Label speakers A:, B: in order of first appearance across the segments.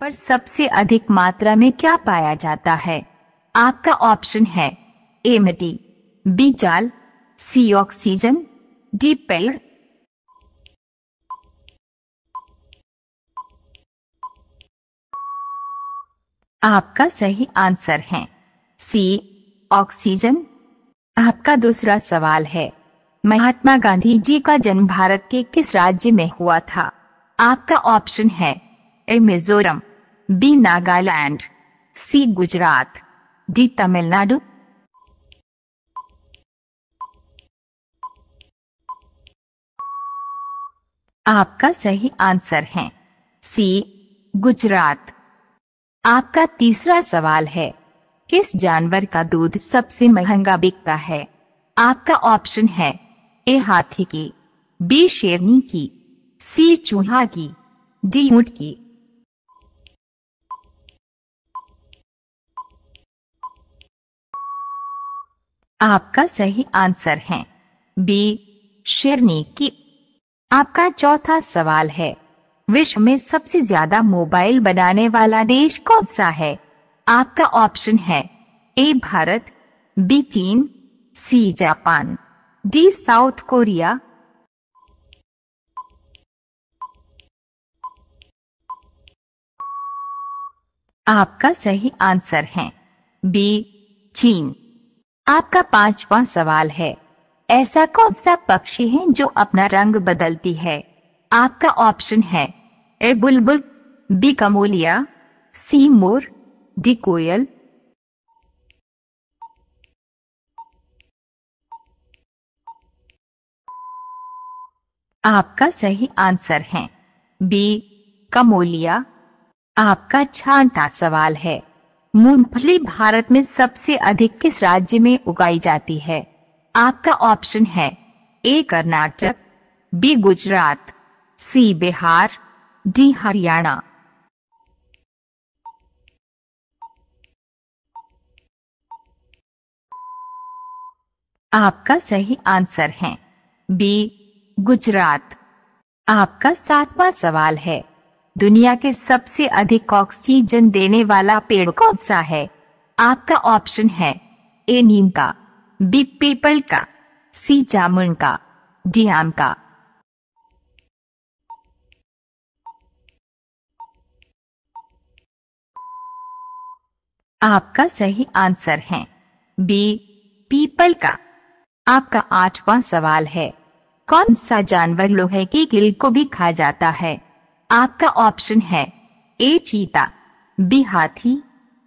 A: पर सबसे अधिक मात्रा में क्या पाया जाता है? आपका ऑप्शन है ए मिट्टी बी जाल, सी ऑक्सीजन, डी पेड़। आपका सही आंसर है सी ऑक्सीजन। आपका दूसरा सवाल है, महात्मा गांधी जी का जन्म भारत के किस राज्य में हुआ था? आपका ऑप्शन है A Mizoram. B Nagaland, C Gujarat, D Tamil Nadu. आपका सही आंसर है सी, गुजरात। आपका तीसरा सवाल है, किस जानवर का दूध सबसे महँगा बिकता है? आपका ऑप्शन है ए, हाथी की, बी, शेरनी की, सी, चूहा की, डी ऊँट की। आपका सही आंसर है। बी, शेरनी की। आपका चौथा सवाल है, विश्व में सबसे ज़्यादा मोबाइल बनाने वाला देश कौन सा है? आपका ऑप्शन है, ए, भारत, बी, चीन, C, Japan, D, South Korea. आपका सही आंसर है, बी, चीन। आपका पांचवा सवाल है। ऐसा कौन सा पक्षी है जो अपना रंग बदलती है? आपका ऑप्शन है ए बुलबुल, बी कमोलिया, सी मोर, डी कोयल। आपका सही आंसर है बी कमोलिया। आपका छांटा सवाल है। मूंगफली भारत में सबसे अधिक किस राज्य में उगाई जाती है? आपका ऑप्शन है A, Karnataka, B, Gujarat, C, Bihar, D, Haryana. आपका सही आंसर है बी, गुजरात। आपका सातवां सवाल है दुनिया के सबसे अधिक ऑक्सीजन देने वाला पेड़ कौन सा है? आपका ऑप्शन है, ए नीम का, बी पीपल का, सी जामुन का, डी आम का। आपका सही आंसर है, बी पीपल का। आपका आठवां सवाल है, कौन सा जानवर लोहे की गिल को भी खा जाता है? आपका ऑप्शन है ए चीता बी हाथी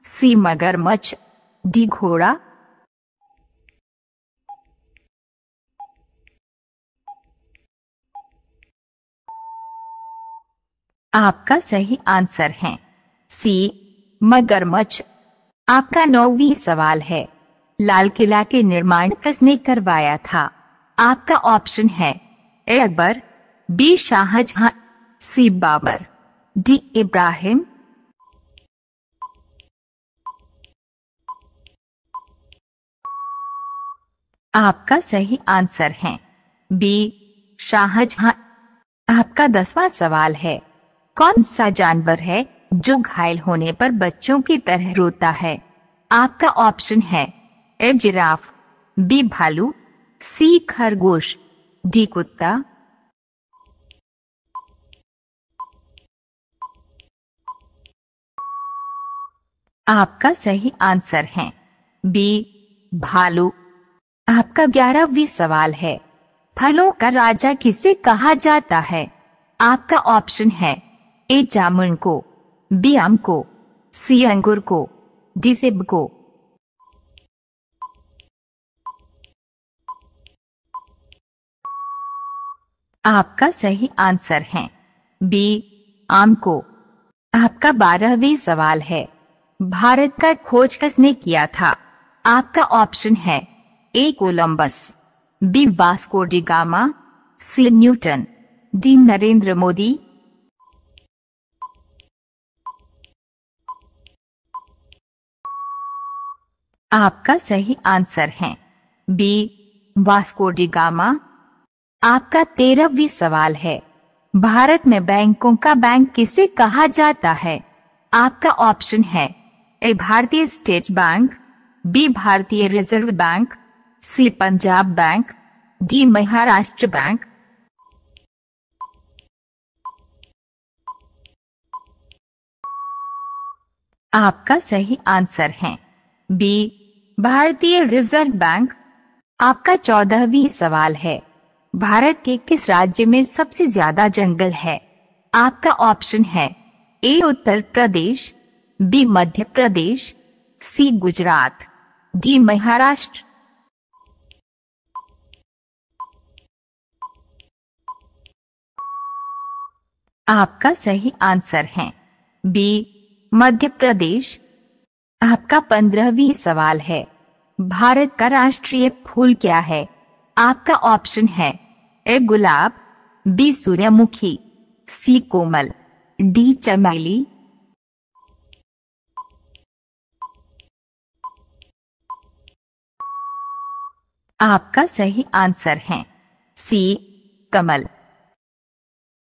A: सी मगरमच्छ डी घोड़ा। आपका सही आंसर है सी मगरमच्छ। आपका नौवीं सवाल है, लाल किला के निर्माण किसने करवाया था? आपका ऑप्शन है A Akbar B Shahjahan C Babur. D Ibrahim. आपका सही आंसर है। बी, शाहजहां। आपका दसवां सवाल है, कौन सा जानवर है जो घायल होने पर बच्चों की तरह रोता है? आपका ऑप्शन है, ए, जिराफ, बी, भालू, सी, खरगोश, डी, कुत्ता आपका सही आंसर है। बी, भालू। आपका ग्यारहवीं सवाल है। फलों का राजा किसे कहा जाता है? आपका ऑप्शन है। ए, जामुन को। बी, आम को। सी, अंगूर को। डी, सेब को। आपका सही आंसर है। बी, आम को। आपका बारहवीं सवाल है। भारत का खोज किसने किया था? आपका ऑप्शन है A Columbus, B Vasco da Gama C Newton. D Narendra Modi. आपका सही आंसर है बी वास्को डिगामा आपका तेरहवीं सवाल है, भारत में बैंकों का बैंक किसे कहा जाता है? आपका ऑप्शन है A Bharatiya State Bank B Bharatiya Reserve Bank C Punjab Bank D Maharashtra Bank आपका सही आंसर है। बी भारतीय रिज़र्व बैंक आपका चौदहवीं सवाल है। भारत के किस राज्य में सबसे ज़्यादा जंगल है? आपका ऑप्शन है A Uttar Pradesh B Madhya Pradesh, C Gujarat, D Maharashtra. आपका सही आंसर है बी मध्य प्रदेश। आपका पंद्रहवीं सवाल है, भारत का राष्ट्रीय फूल क्या है? आपका ऑप्शन है ए गुलाब, बी सूर्यमुखी, सी कोमल, डी चमेली आपका सही आंसर है। सी कमल।